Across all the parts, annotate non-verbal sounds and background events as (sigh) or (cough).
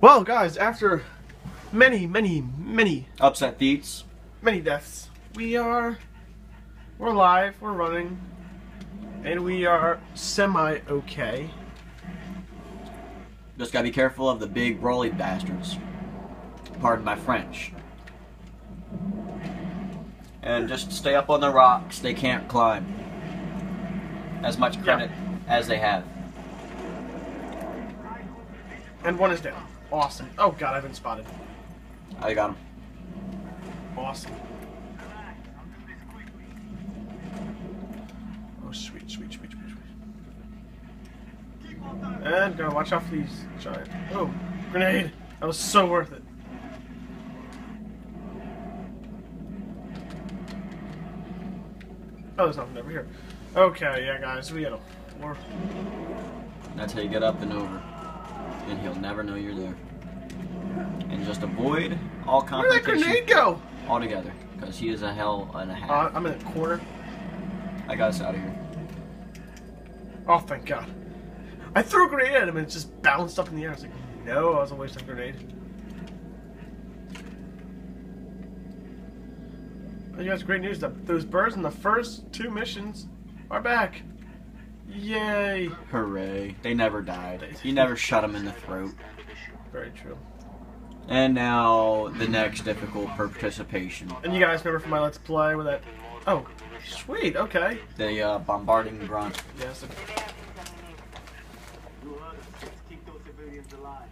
Well, guys, after many, many, many, Upset Theats. many deaths, we are we're live, we're running, and we are semi okay. Just gotta be careful of the big brawly bastards. Pardon my French. And just stay up on the rocks. They can't climb. As much credit as they have. And one is down. Awesome. Oh god, I've been spotted. I got him. Awesome. Oh sweet, sweet, sweet, sweet, sweet. And gotta watch out for these giant. Oh, grenade! That was so worth it. Oh, there's nothing over here. Okay, yeah, guys, we had a war. That's how you get up and over. And he'll never know you're there. And just avoid all Where'd that grenade go? altogether. Because he is a hell and a half. Uh, I'm in a corner. I got us out of here. Oh, thank God. I threw a grenade at him and it just bounced up in the air. I was like, no, I was a waste of grenade. You guys, great news. Those birds in the first two missions are back. Yay. Hooray. They never died. You never shot them in the throat. Very true. And now the next difficult participation. And you guys remember from my Let's Play with that... Oh, sweet, okay. The uh, bombarding grunt. Yes. Keep those civilians alive.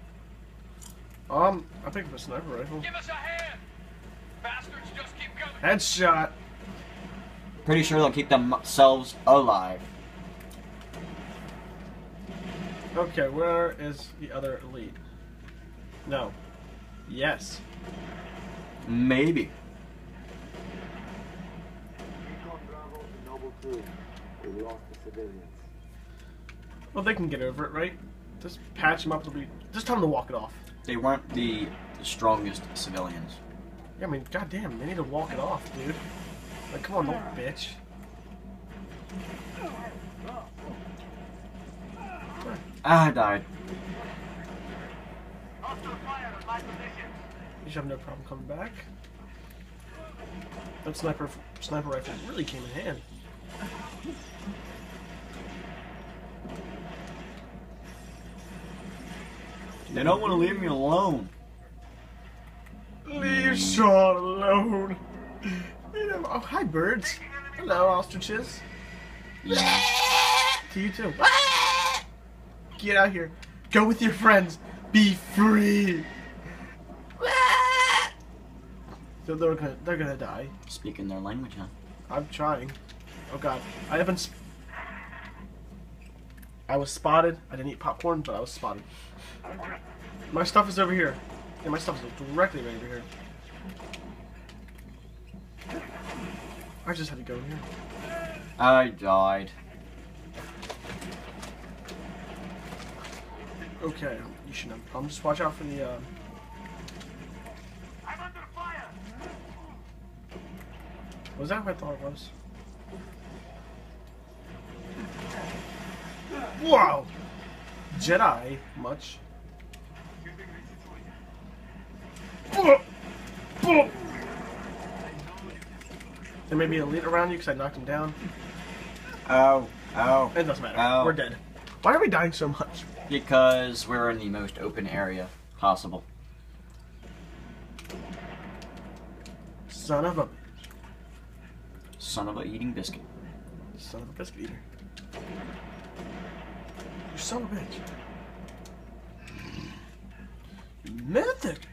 Um, I picked up a sniper rifle. Give us a hand! Bastards just keep coming! Headshot. Pretty sure they'll keep themselves alive. Okay, where is the other elite? No. Yes. Maybe. Recon Bravo to Noble 2. We lost the civilians. Well, they can get over it, right? Just patch them up. It'll be just tell them to walk it off. They weren't the strongest civilians. Yeah, I mean, goddamn, they need to walk it off, dude. Like, come on, no bitch. Ah, I died. Hostile fire on my position. You should have no problem coming back. That sniper sniper rifle really came in hand. They don't want to leave me alone. Leave Sean alone. You know- oh, hi, birds. Hello, ostriches. Yeah. To you too. Get out here. Go with your friends. Be free. So they're gonna they're gonna die. Speaking their language, huh? I'm trying. Oh god. I haven't sp- I was spotted. I didn't eat popcorn, but I was spotted. My stuff is over here. Yeah, my stuff is directly right over here. I just had to go in here. I died. Okay, you should have. Um, just watch out for the. Uh... I'm under fire. Was that what I thought it was? Wow! Jedi, much. There may be a lead around you because I knocked him down. Ow. Ow. It doesn't matter. Ow. We're dead. Why are we dying so much? Because we're in the most open area possible. Son of a Son of a eating biscuit. son of a biscuit eater. You son of a bitch. Mythic.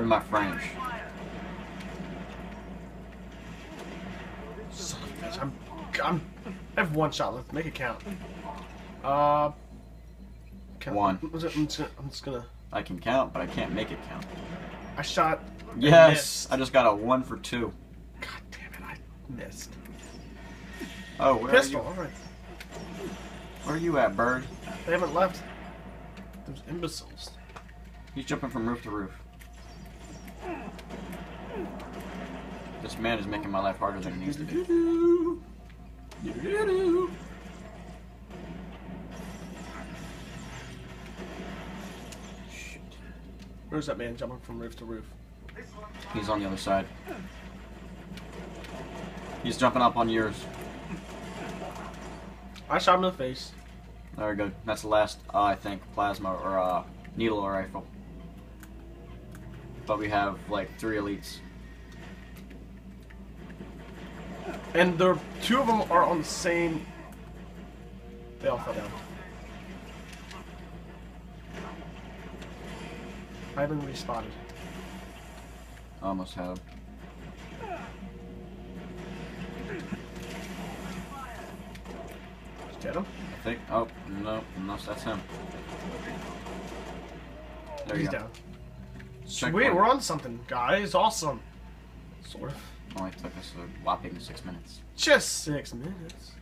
Pardon my French. Son of a bitch. I'm, I'm, I have one shot left. Make it count. Uh. count- One. Was it- I'm just gonna. I'm just gonna I can count, but I can't make it count. I shot. Yes, missed. I just got a one for two. God damn it! I missed. Oh, where Pistol. are you? All right. Where are you at, bird? They haven't left. Those imbeciles. He's jumping from roof to roof. This man is making my life harder than it needs to be. Where's that man jumping from roof to roof? He's on the other side. He's jumping up on yours. I shot him in the face. Very good. That's the last, uh, I think, plasma or uh, needle or rifle. But we have like three elites. And the two of them are on the same. They all fell down. I haven't respotted. Almost have. Just get him. I think. Oh no, no, that's him. There He's you go. down. Sweet, we're on something, guys. Awesome. Sort of. Only took us a whopping six minutes. Just six minutes.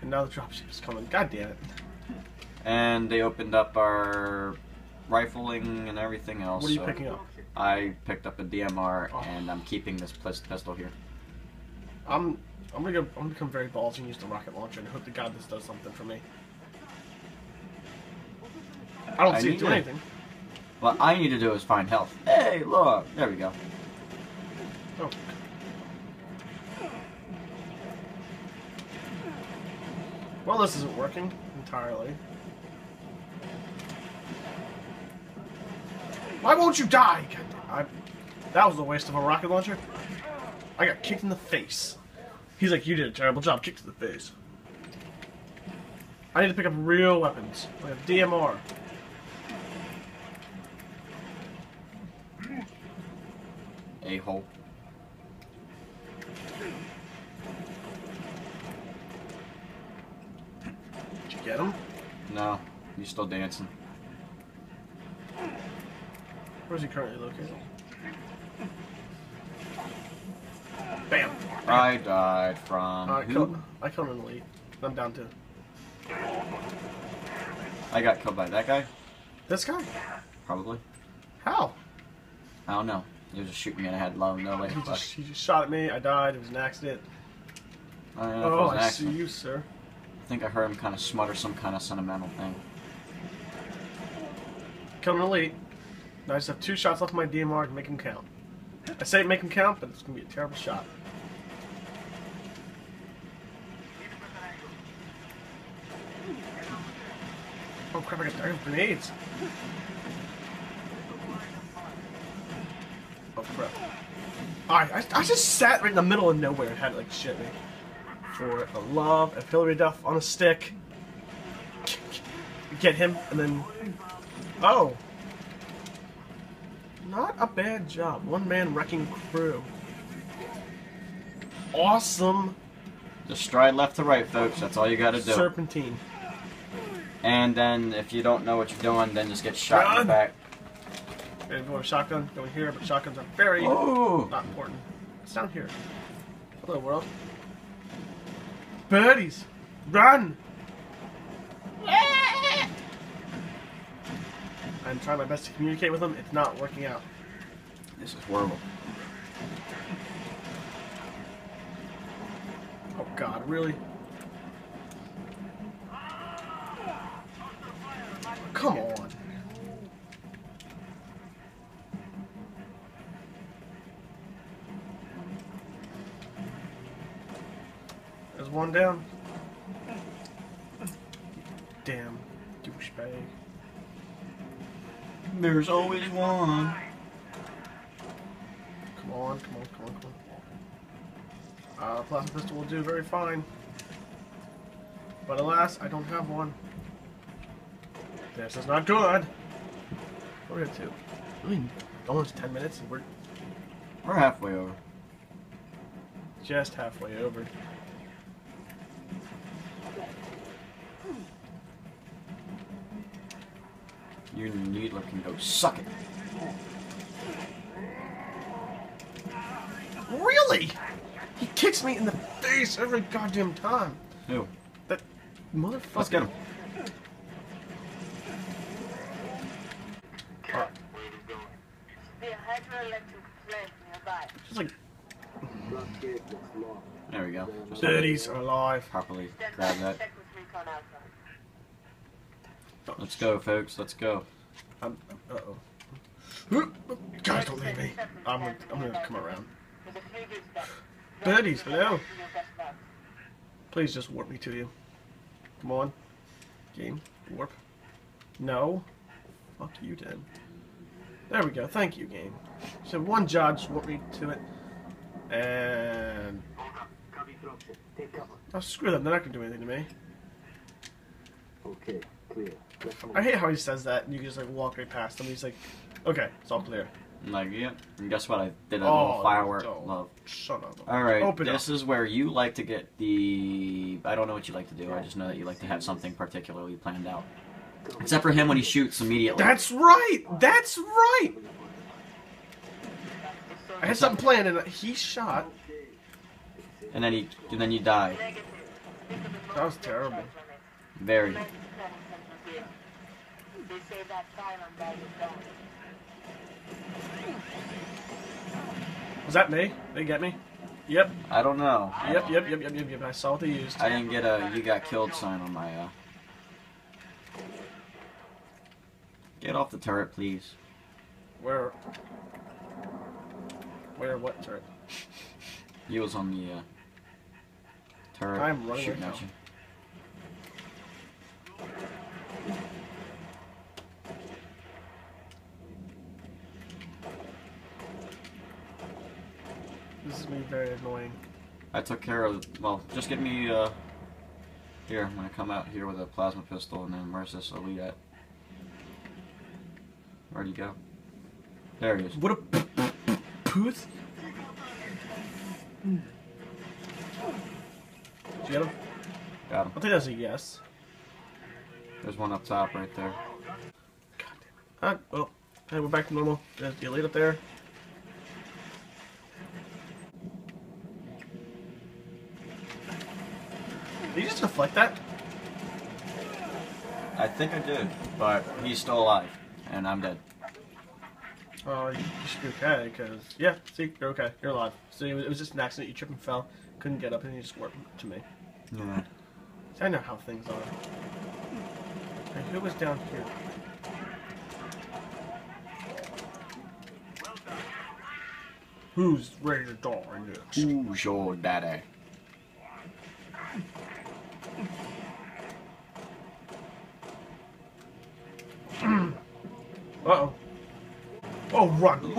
And now the dropship is coming. God damn it. And they opened up our rifling and everything else. What are you so picking up? I picked up a DMR Oh. and I'm keeping this pistol here. I'm I'm gonna go, I'm gonna become very ballsy and use the rocket launcher and hope to God this does something for me. I don't I see it do anything. What I need to do is find health. Hey, look! There we go. Oh. Well, this isn't working entirely. Why won't you die? I, that was a waste of a rocket launcher. I got kicked in the face. He's like, you did a terrible job. Kicked to the face. I need to pick up real weapons, like a DMR. Hole. Did you get him? No, he's still dancing. Where's he currently located? Bam. I died from I who? I killed him in the lead. I'm down two. I got killed by that guy. This guy? Probably. How? I don't know. He just shooting me and I had low no way. He just, he just shot at me. I died. It was an accident. I don't know if it Oh, was an I see you, sir. I think I heard him kind of smutter some kind of sentimental thing. An elite. Now I just have two shots left of my DMR to make him count. I say make him count, but it's gonna be a terrible shot. Oh crap! I got, I got grenades. Oh crap! I, I just sat right in the middle of nowhere and had like shit me. For the love of Hilary Duff on a stick. Get him and then. Oh. Not a bad job. One man wrecking crew. Awesome Just stride left to right, folks. That's all you got to do. serpentine. And then if you don't know what you're doing, then just get shot in the back. Maybe if you want a shotgun, go in here, but shotguns are very Oh! not important. It's down here. Hello, world. Birdies! Run! I'm trying my best to communicate with them. It's not working out. This is horrible. Oh god, really? Come on. There's one down. Damn douchebag. There's always one. Come on, come on, come on, come on. Uh, plasma pistol will do very fine. But alas, I don't have one. This is not good. We're at two. I mean, almost 10 minutes and we're We're halfway over. just halfway over. You needler can go suck it. Really? He kicks me in the face every goddamn time. Who? That motherfucker. Let's get him. Uh, The hydroelectric plant nearby. just like Front gate looks locked. There we go. Just Birdies are alive. properly grab that. Let's go, folks. Let's go. I'm, uh oh. Guys, don't leave me. I'm, gonna- I'm gonna come around. Birdies, hello. Please just warp me to you. Come on. Game. Warp. No. Fuck you, then. There we go. Thank you, game. So one job, just warp me to it. And... Oh, screw them. They're not gonna do anything to me. Okay, clear. I hate how he says that, and you can just like walk right past him. He's like, okay, it's all clear. I'm like, yeah. And guess what? I did a Oh, little firework. don't. Love. Of a... All right. Open this up. is where you like to get the. I don't know what you like to do. I just know that you like to have something particularly planned out. Except for him when he shoots immediately. That's right! That's right! I had something planned, and he shot. and then he, and then you die. That was terrible. Very. Was that me? They get me? Yep, I don't know. yep, yep, yep, yep, yep, yep. I saw what they used. I didn't get a "you got killed" sign on my. uh... Get off the turret, please. Where? Where? What turret? (laughs) He was on the uh, turret I'm running shooting right at now. you. This is me very annoying. I took care of. Well, just get me. Uh, here, I'm gonna come out here with a plasma pistol, and then where's this elite at? Where'd he go? There he is. What a pooth? Did you get him? Got him. I'll take that as a yes. There's one up top right there. God damn it. Well, hey, we're back to normal. There's the elite up there. Did you just deflect that? I think I did, but he's still alive, and I'm dead. Oh, you, should be okay, because, yeah, see, you're okay. You're alive. So it was, just an accident. You tripped and fell, couldn't get up, and you just warped to me. Yeah. See, I know how things are. Hey, who was down here? Who's ready to die next? Who's your daddy?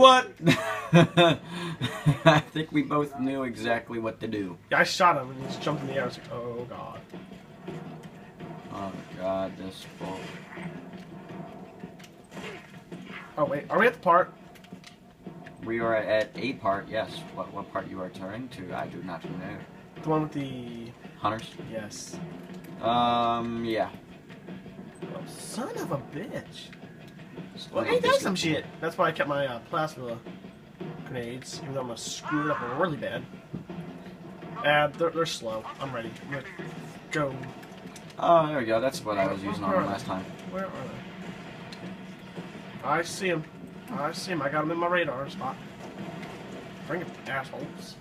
What? (laughs) I think we both knew exactly what to do. Yeah, I shot him, and he just jumped in the air. I was like, oh, God. Oh god, this bull. Oh, wait, are we at the part? We are at a part, yes. What what part you are turning to, I do not know. The one with the... Hunters? Yes. Um, yeah. Oh, son of a bitch. Well, ain't that some shit? That's why I kept my uh, plasma grenades, even though I'm gonna screw it up really bad. Uh, they're, they're slow. I'm ready. I'm gonna go. Oh, there we go. That's what I was using on them last time. Where are they? I see them. I see them. I got them in my radar spot. Bring it, assholes.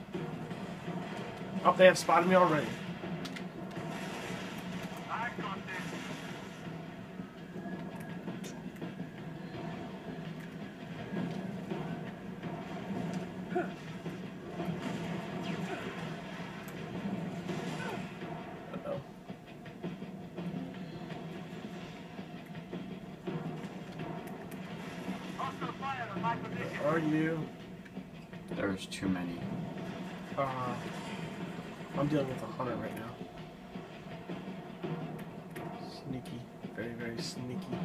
Oh, they have spotted me already. Are you? There's too many. Uh, I'm dealing with a hunter right now. Sneaky. Very, very sneaky.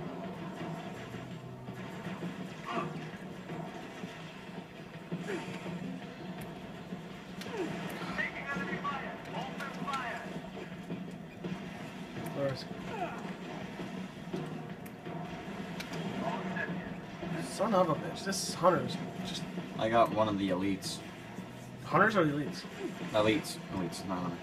Taking enemy fire. Open fire. Where is All set here. Son of a bitch. This is hunter's just. I got one of the elites. Hunters or elites? Elites. Elites, not hunter.